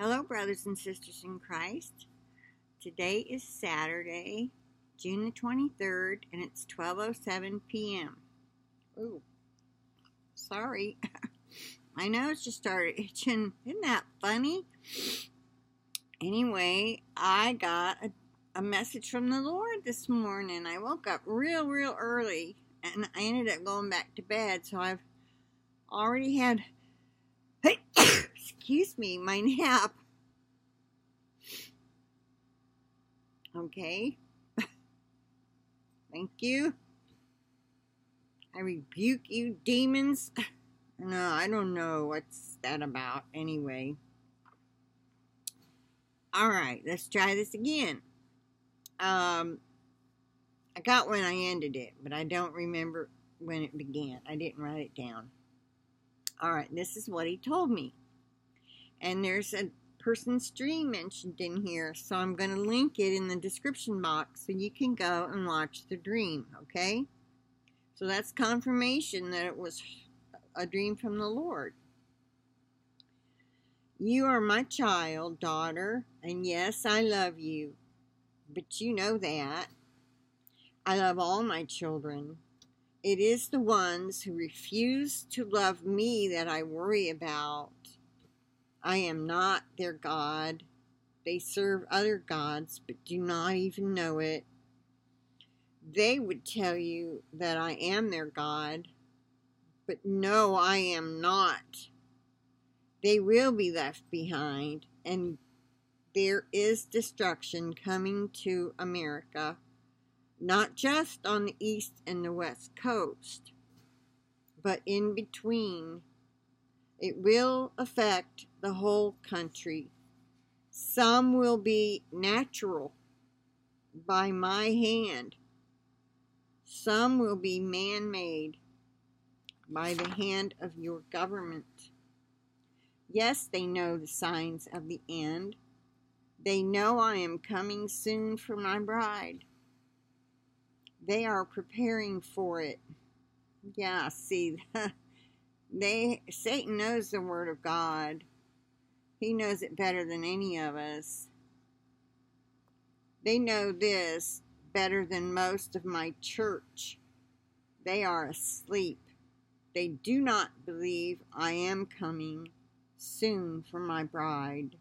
Hello, brothers and sisters in Christ. Today is Saturday, June the 23rd, and it's 12.07 p.m. Ooh, sorry. My nose just started itching. Isn't that funny? Anyway, I got a, a message from the Lord this morning. I woke up real, real early, and I ended up going back to bed, so I've already had excuse me, my nap. Okay. Thank you. I rebuke you, demons. No, I don't know what's that about anyway. All right, let's try this again. Um, I got when I ended it, but I don't remember when it began. I didn't write it down. All right, this is what he told me. And there's a person's dream mentioned in here, so I'm going to link it in the description box so you can go and watch the dream, okay? So that's confirmation that it was a dream from the Lord. You are my child, daughter, and yes, I love you. But you know that. I love all my children. It is the ones who refuse to love me that I worry about. I am not their God. They serve other gods, but do not even know it. They would tell you that I am their God, but no, I am not. They will be left behind, and there is destruction coming to America not just on the east and the west coast, but in between. It will affect the whole country. Some will be natural by my hand. Some will be man made by the hand of your government. Yes, they know the signs of the end. They know I am coming soon for my bride. They are preparing for it. Yeah, see, they Satan knows the word of God. He knows it better than any of us. They know this better than most of my church. They are asleep. They do not believe I am coming soon for my bride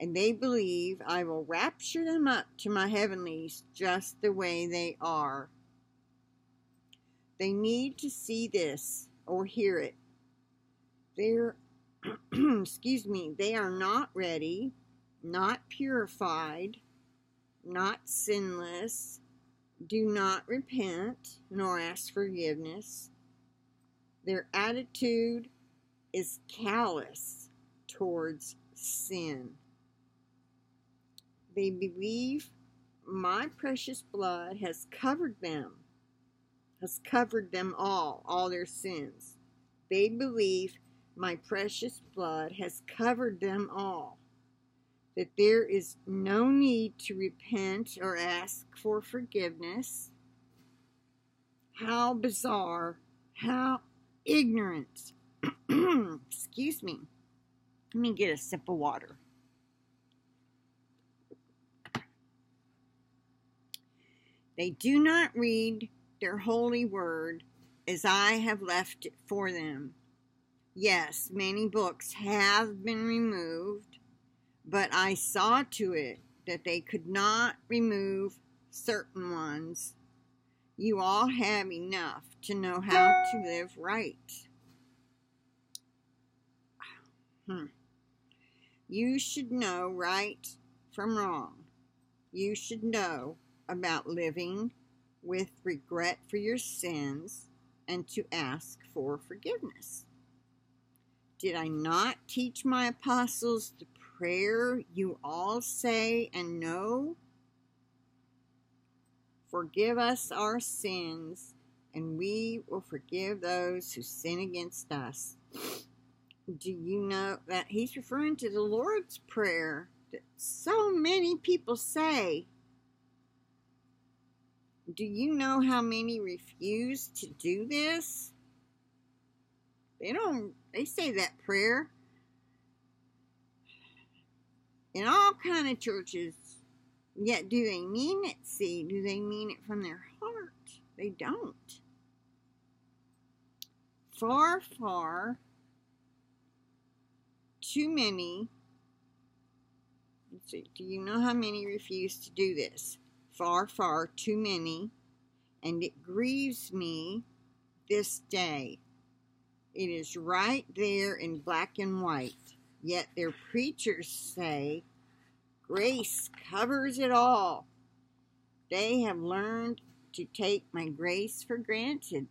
and they believe I will rapture them up to my heavenlies just the way they are. They need to see this or hear it. They're, excuse me, they are not ready, not purified, not sinless, do not repent nor ask forgiveness. Their attitude is callous towards sin. They believe my precious blood has covered them, has covered them all, all their sins. They believe my precious blood has covered them all, that there is no need to repent or ask for forgiveness. How bizarre, how ignorant. Excuse me. Let me get a sip of water. They do not read their holy word as I have left it for them. Yes, many books have been removed, but I saw to it that they could not remove certain ones. You all have enough to know how to live right. Hmm. You should know right from wrong. You should know about living with regret for your sins and to ask for forgiveness. Did I not teach my apostles the prayer you all say and know? Forgive us our sins, and we will forgive those who sin against us. Do you know that he's referring to the Lord's Prayer that so many people say? Do you know how many refuse to do this? They don't, they say that prayer. in all kind of churches. Yet do they mean it? See, do they mean it from their heart? They don't. Far, far too many. Let's see, do you know how many refuse to do this? Far, far too many. And it grieves me this day. It is right there in black and white. Yet their preachers say grace covers it all. They have learned to take my grace for granted.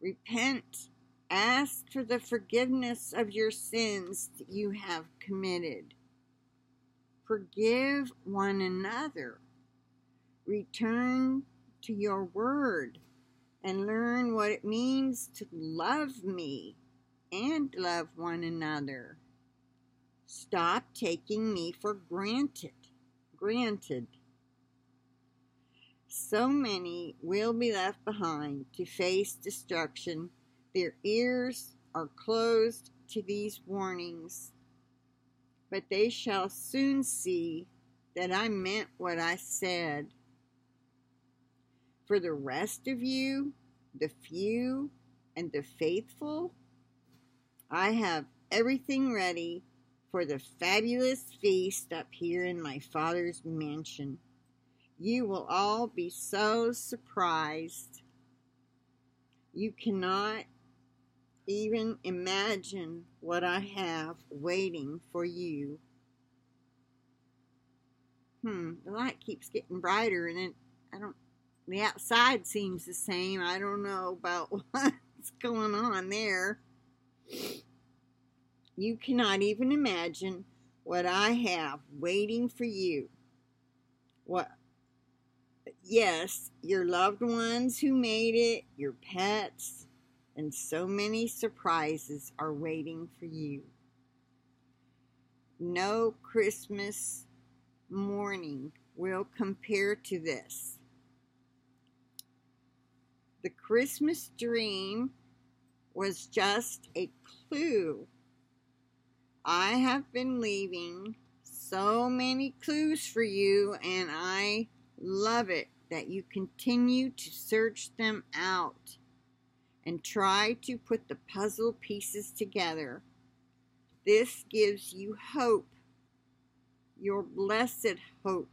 Repent. Ask for the forgiveness of your sins that you have committed. Forgive one another. Return to your word and learn what it means to love me and love one another. Stop taking me for granted. Granted. So many will be left behind to face destruction. Their ears are closed to these warnings. But they shall soon see that I meant what I said. For the rest of you, the few and the faithful, I have everything ready for the fabulous feast up here in my Father's mansion. You will all be so surprised. You cannot even imagine what I have waiting for you. Hmm, the light keeps getting brighter and it, I don't, the outside seems the same. I don't know about what's going on there. You cannot even imagine what I have waiting for you. What yes, your loved ones who made it, your pets, and so many surprises are waiting for you. No Christmas morning will compare to this. The Christmas dream was just a clue. I have been leaving so many clues for you, and I love it that you continue to search them out and try to put the puzzle pieces together. This gives you hope, your blessed hope.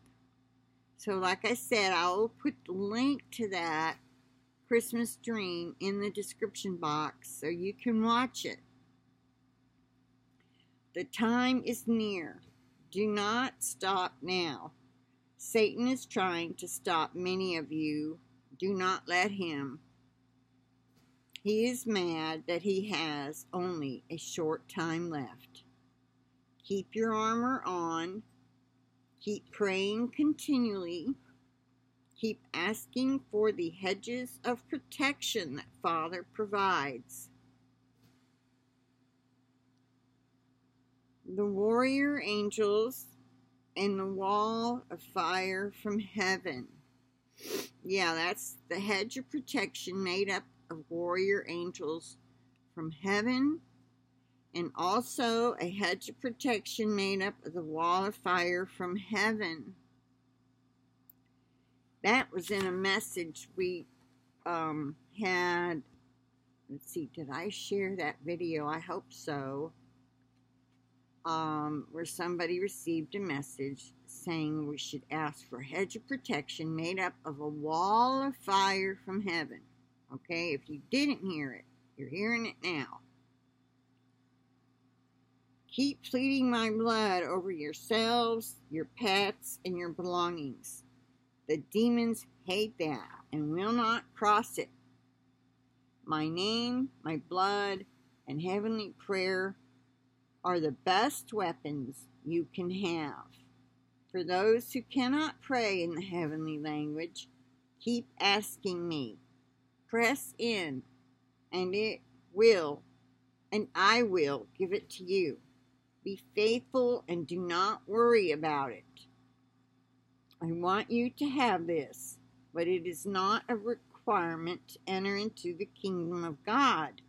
So, like I said, I'll put the link to that Christmas Dream in the description box so you can watch it. The time is near. Do not stop now. Satan is trying to stop many of you. Do not let him. He is mad that he has only a short time left. Keep your armor on. Keep praying continually. Keep asking for the hedges of protection that Father provides. The warrior angels and the wall of fire from heaven. Yeah, that's the hedge of protection made up of warrior angels from heaven and also a hedge of protection made up of the wall of fire from heaven that was in a message we um, had. Let's see, did I share that video? I hope so. Um, where somebody received a message saying we should ask for a hedge of protection made up of a wall of fire from heaven. Okay, if you didn't hear it, you're hearing it now. Keep pleading my blood over yourselves, your pets, and your belongings. The demons hate that and will not cross it. My name, my blood, and heavenly prayer are the best weapons you can have. For those who cannot pray in the heavenly language, keep asking me. Press in, and it will, and I will give it to you. Be faithful and do not worry about it. I want you to have this, but it is not a requirement to enter into the kingdom of God.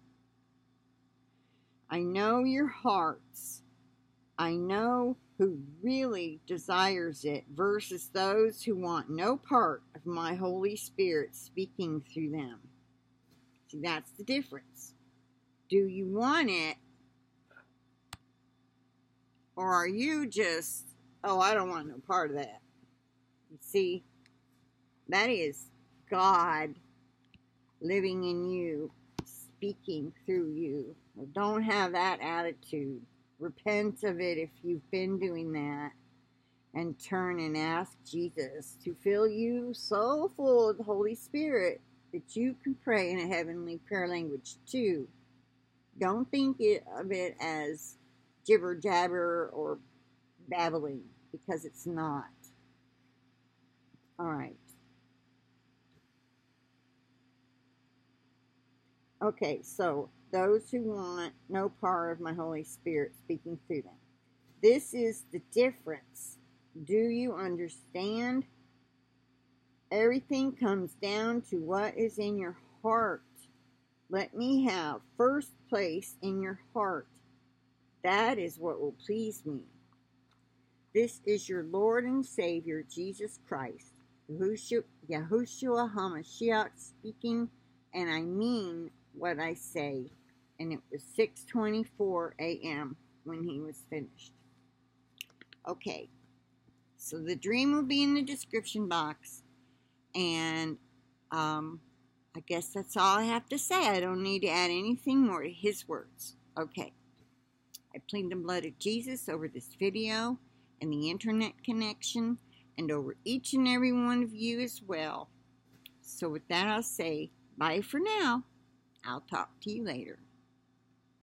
I know your hearts. I know who really desires it versus those who want no part of my Holy Spirit speaking through them. See, that's the difference. Do you want it? Or are you just, oh, I don't want no part of that? See, that is God living in you, speaking through you. Don't have that attitude. Repent of it if you've been doing that. And turn and ask Jesus to fill you so full of the Holy Spirit that you can pray in a heavenly prayer language too. Don't think of it as jibber jabber or babbling because it's not. All right. Okay, so those who want no part of my Holy Spirit speaking through them. This is the difference. Do you understand? Everything comes down to what is in your heart. Let me have first place in your heart. That is what will please me. This is your Lord and Savior, Jesus Christ, Yahushua, Yahushua HaMashiach speaking, and I mean what I say. And it was 6.24 a.m. when he was finished. Okay, so the dream will be in the description box. And um, I guess that's all I have to say. I don't need to add anything more to his words. Okay. I plead the blood of Jesus over this video and the internet connection and over each and every one of you as well. So with that, I'll say bye for now. I'll talk to you later.